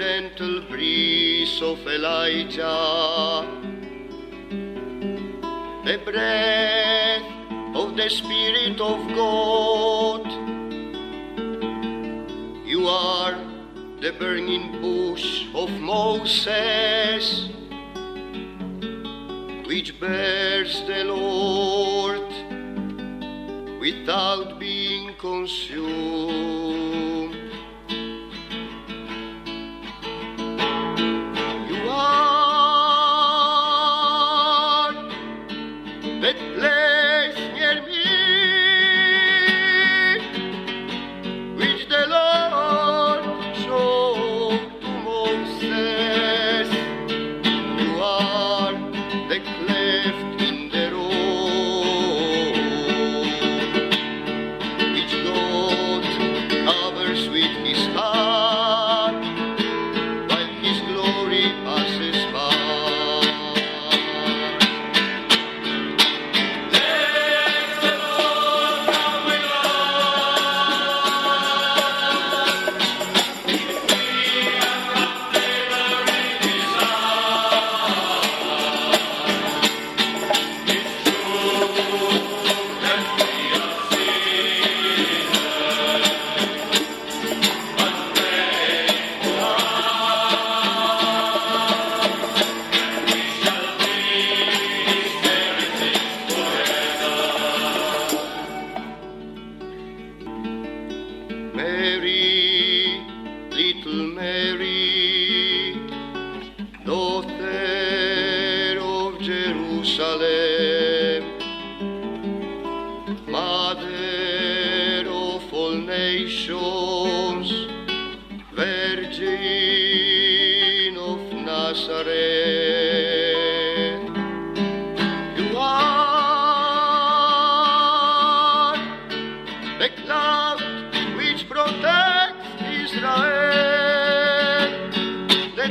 gentle breeze of Elijah, the breath of the Spirit of God. You are the burning bush of Moses, which bears the Lord without being consumed. Jerusalem, mother of all nations, Virgin of Nazareth. You are the cloud which protects Israel, the